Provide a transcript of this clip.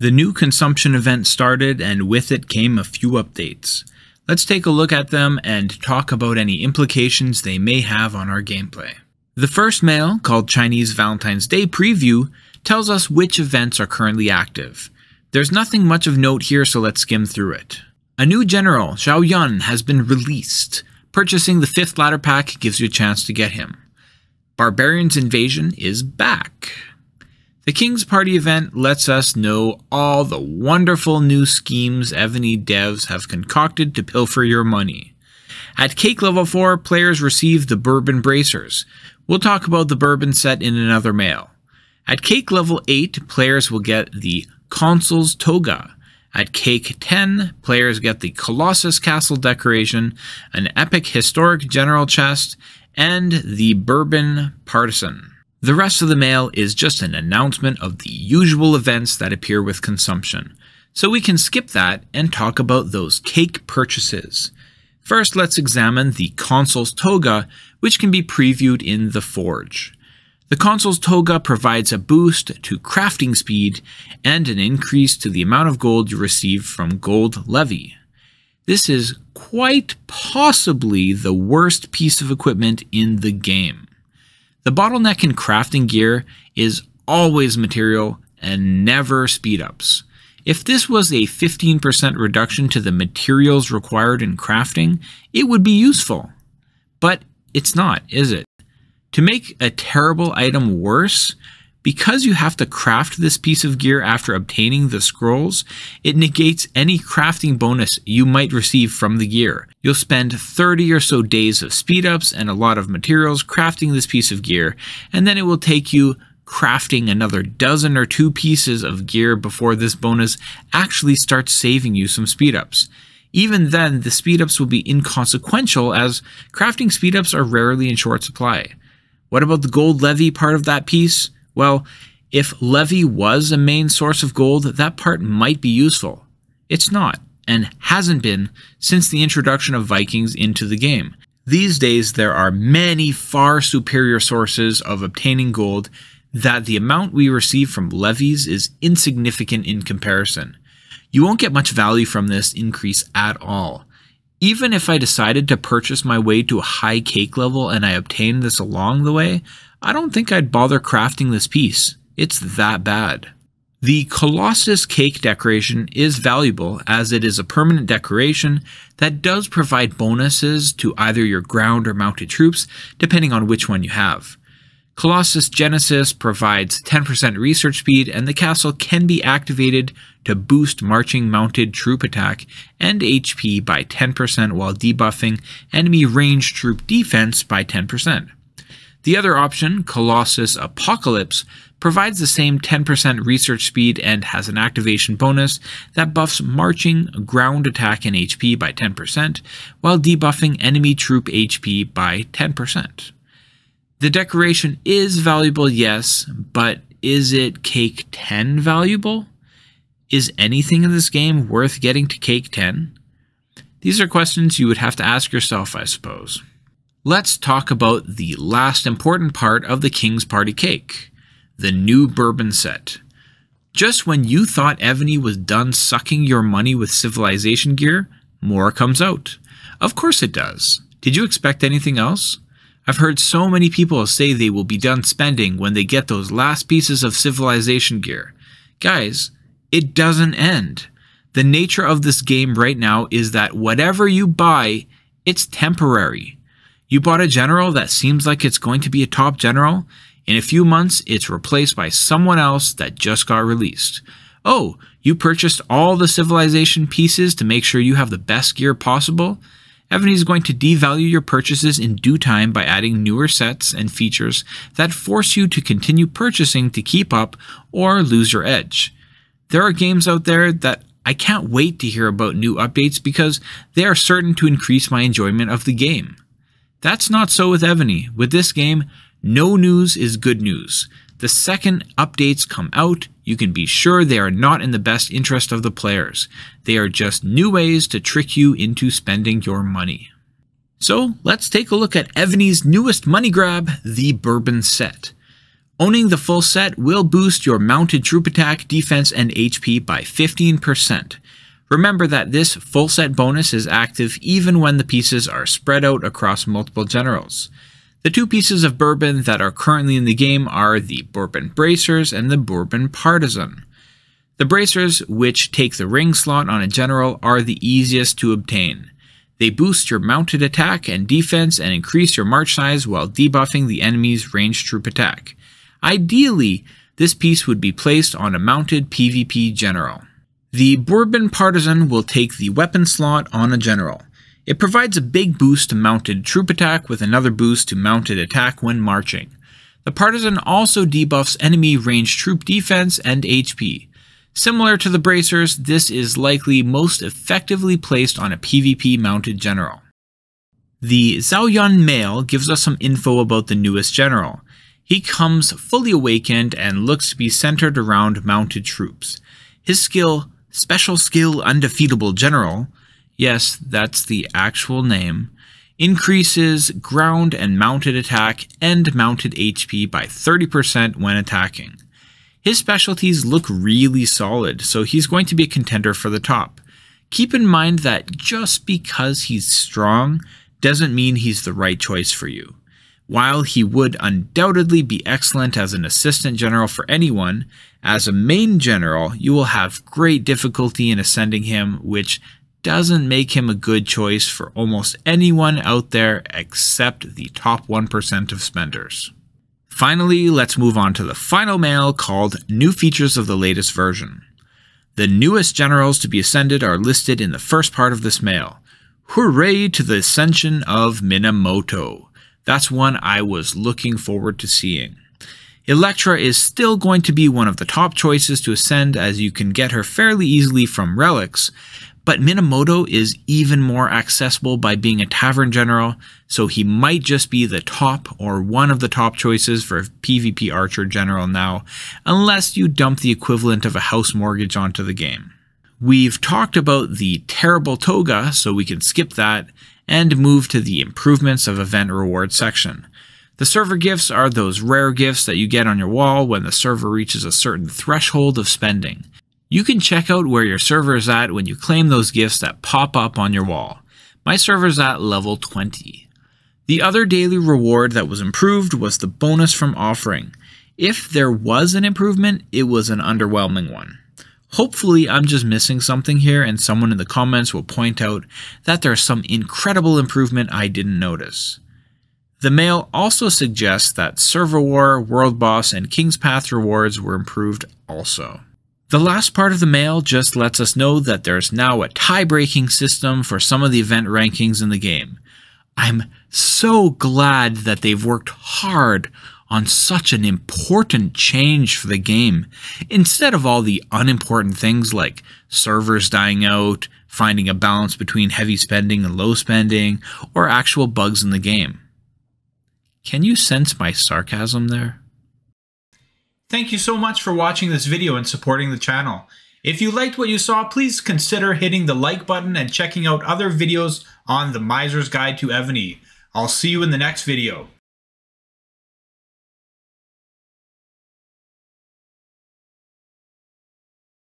The new consumption event started, and with it came a few updates. Let's take a look at them and talk about any implications they may have on our gameplay. The first mail, called Chinese Valentine's Day Preview, tells us which events are currently active. There's nothing much of note here, so let's skim through it. A new general, Zhao Yun, has been released. Purchasing the fifth ladder pack gives you a chance to get him. Barbarian's Invasion is back. The King's Party event lets us know all the wonderful new schemes Evony devs have concocted to pilfer your money. At Cake Level 4, players receive the Bourbon Bracers. We'll talk about the Bourbon set in another mail. At Cake Level 8, players will get the Consul's Toga. At Cake 10, players get the Colossus Castle decoration, an epic historic general chest, and the Bourbon Partisan. The rest of the mail is just an announcement of the usual events that appear with consumption, so we can skip that and talk about those cake purchases. First, let's examine the Consul's Toga, which can be previewed in the Forge. The Consul's Toga provides a boost to crafting speed and an increase to the amount of gold you receive from Gold Levy. This is quite possibly the worst piece of equipment in the game. The bottleneck in crafting gear is always material and never speed ups. If this was a 15% reduction to the materials required in crafting, it would be useful. But it's not, is it? To make a terrible item worse, because you have to craft this piece of gear after obtaining the scrolls, it negates any crafting bonus you might receive from the gear. You'll spend 30 or so days of speed ups and a lot of materials crafting this piece of gear, and then it will take you crafting another dozen or two pieces of gear before this bonus actually starts saving you some speed ups. Even then, the speed ups will be inconsequential as crafting speed ups are rarely in short supply. What about the gold levy part of that piece? Well, if Levy was a main source of gold, that part might be useful. It's not, and hasn't been since the introduction of Vikings into the game. These days, there are many far superior sources of obtaining gold that the amount we receive from levies is insignificant in comparison. You won't get much value from this increase at all. Even if I decided to purchase my way to a high cake level and I obtained this along the way, I don't think I'd bother crafting this piece. It's that bad. The Colossus cake decoration is valuable as it is a permanent decoration that does provide bonuses to either your ground or mounted troops, depending on which one you have. Colossus Genesis provides 10% research speed, and the castle can be activated to boost marching mounted troop attack and HP by 10% while debuffing enemy ranged troop defense by 10%. The other option, Colossus Apocalypse, provides the same 10% research speed and has an activation bonus that buffs marching, ground attack, and HP by 10%, while debuffing enemy troop HP by 10%. The decoration is valuable, yes, but is it Cake 10 valuable? Is anything in this game worth getting to Cake 10? These are questions you would have to ask yourself, I suppose. Let's talk about the last important part of the King's Party cake the new bourbon set. Just when you thought Evony was done sucking your money with civilization gear, more comes out. Of course it does. Did you expect anything else? I've heard so many people say they will be done spending when they get those last pieces of civilization gear. Guys, it doesn't end. The nature of this game right now is that whatever you buy, it's temporary. You bought a general that seems like it's going to be a top general. In a few months, it's replaced by someone else that just got released. Oh, you purchased all the civilization pieces to make sure you have the best gear possible? Evony is going to devalue your purchases in due time by adding newer sets and features that force you to continue purchasing to keep up or lose your edge. There are games out there that I can't wait to hear about new updates because they are certain to increase my enjoyment of the game. That's not so with Evony. With this game, no news is good news. The second updates come out, you can be sure they are not in the best interest of the players. They are just new ways to trick you into spending your money. So let's take a look at Evony's newest money grab, the Bourbon set. Owning the full set will boost your mounted troop attack, defense, and HP by 15%. Remember that this full set bonus is active even when the pieces are spread out across multiple generals. The two pieces of Bourbon that are currently in the game are the Bourbon Bracers and the Bourbon Partisan. The Bracers, which take the ring slot on a general, are the easiest to obtain. They boost your mounted attack and defense and increase your march size while debuffing the enemy's ranged troop attack. Ideally, this piece would be placed on a mounted PvP general. The Bourbon Partisan will take the weapon slot on a general. It provides a big boost to mounted troop attack with another boost to mounted attack when marching. The Partisan also debuffs enemy ranged troop defense and HP. Similar to the Bracers, this is likely most effectively placed on a PvP mounted general. The Zhao Yun Mail gives us some info about the newest general. He comes fully awakened and looks to be centered around mounted troops. His skill, Special Skill Undefeatable General, yes, that's the actual name, increases ground and mounted attack and mounted HP by 30% when attacking. His specialties look really solid, so he's going to be a contender for the top. Keep in mind that just because he's strong doesn't mean he's the right choice for you. While he would undoubtedly be excellent as an assistant general for anyone, as a main general, you will have great difficulty in ascending him, which doesn't make him a good choice for almost anyone out there except the top 1% of spenders. Finally, let's move on to the final mail called New Features of the Latest Version. The newest generals to be ascended are listed in the first part of this mail. Hooray to the ascension of Minamoto! That's one I was looking forward to seeing. Electra is still going to be one of the top choices to ascend as you can get her fairly easily from relics, but Minamoto is even more accessible by being a tavern general, so he might just be the top or one of the top choices for a PvP archer general now, unless you dump the equivalent of a house mortgage onto the game. We've talked about the terrible toga, so we can skip that and move to the improvements of event reward section. The server gifts are those rare gifts that you get on your wall when the server reaches a certain threshold of spending. You can check out where your server is at when you claim those gifts that pop up on your wall. My server is at level 20. The other daily reward that was improved was the bonus from offering. If there was an improvement, it was an underwhelming one. Hopefully, I'm just missing something here, and someone in the comments will point out that there's some incredible improvement I didn't notice. The mail also suggests that Server War, World Boss, and King's Path rewards were improved also. The last part of the mail just lets us know that there's now a tie-breaking system for some of the event rankings in the game. I'm so glad that they've worked hard on such an important change for the game, instead of all the unimportant things like servers dying out, finding a balance between heavy spending and low spending, or actual bugs in the game. Can you sense my sarcasm there? Thank you so much for watching this video and supporting the channel. If you liked what you saw, please consider hitting the like button and checking out other videos on the Miser's Guide to Evony. I'll see you in the next video.